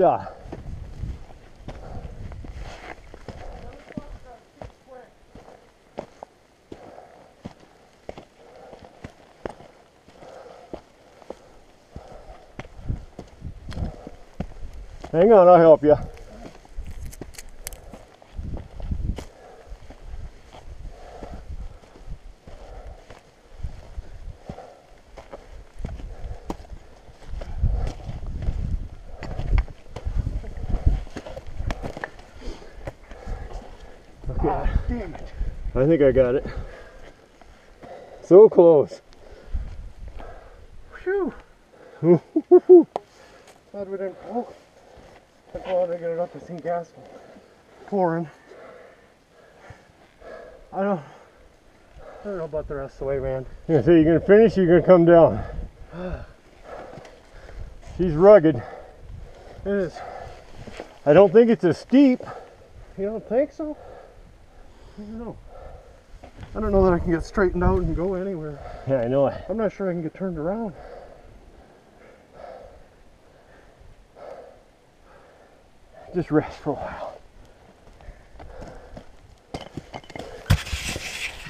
uh, hang on, I'll help you. Okay. Damn it. I think I got it. So close. Phew. Glad we didn't pull. I'm glad I get it up to St. Gas pouring. I don't I don't know about the rest of the way, man. Yeah, so you're gonna finish, you're gonna come down. She's rugged. It is. I don't think it's as steep. You don't think so? I don't know. I don't know that I can get straightened out and go anywhere. Yeah, I know. I'm not sure I can get turned around. Just rest for a while.